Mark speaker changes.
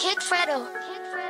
Speaker 1: Kick Fredo. Kick Fredo.